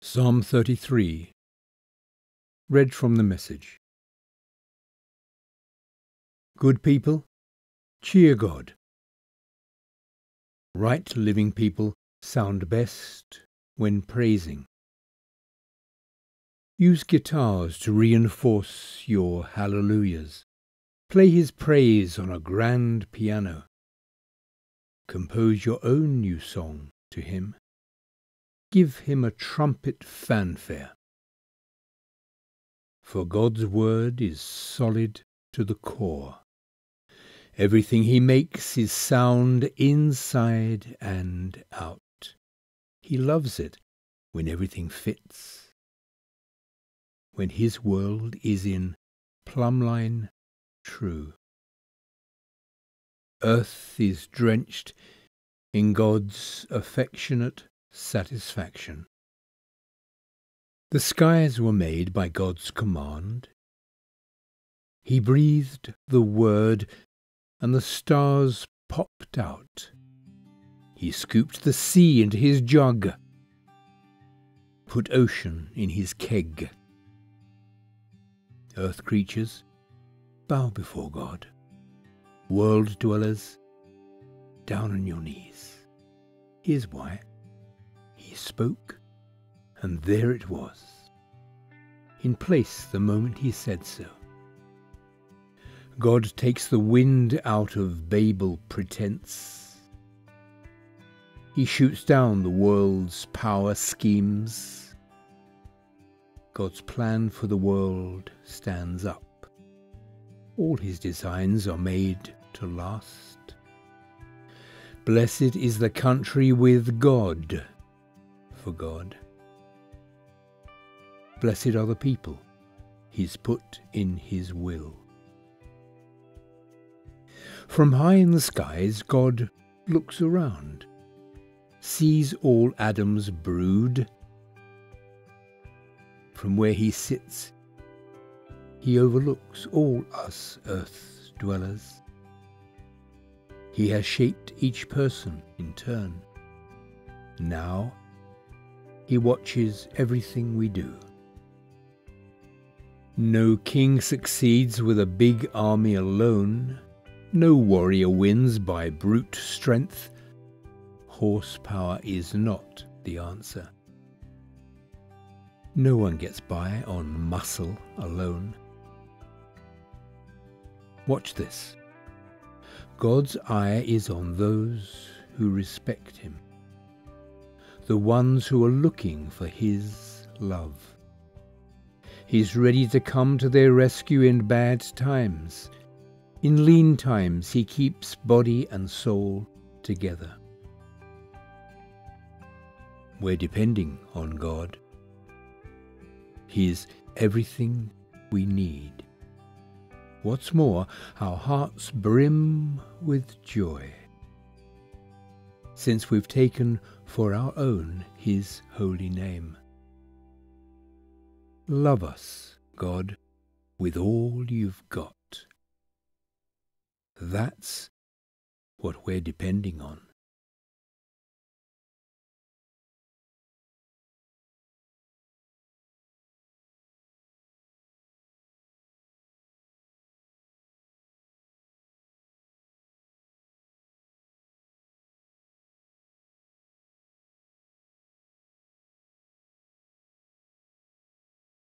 Psalm 33 Read from the Message Good people, cheer God. Right living people sound best when praising. Use guitars to reinforce your hallelujahs. Play his praise on a grand piano. Compose your own new song to him give him a trumpet fanfare. For God's word is solid to the core. Everything he makes is sound inside and out. He loves it when everything fits. When his world is in plumbline true. Earth is drenched in God's affectionate satisfaction. The skies were made by God's command. He breathed the word, and the stars popped out. He scooped the sea into his jug, put ocean in his keg. Earth creatures, bow before God. World dwellers, down on your knees. Here's why spoke, and there it was, in place the moment he said so. God takes the wind out of Babel pretense. He shoots down the world's power schemes. God's plan for the world stands up. All his designs are made to last. Blessed is the country with God for God. Blessed are the people he's put in his will. From high in the skies, God looks around, sees all Adam's brood. From where he sits, he overlooks all us earth dwellers. He has shaped each person in turn. Now he watches everything we do. No king succeeds with a big army alone. No warrior wins by brute strength. Horsepower is not the answer. No one gets by on muscle alone. Watch this. God's eye is on those who respect him the ones who are looking for His love. He's ready to come to their rescue in bad times. In lean times, He keeps body and soul together. We're depending on God. He is everything we need. What's more, our hearts brim with joy since we've taken for our own his holy name. Love us, God, with all you've got. That's what we're depending on.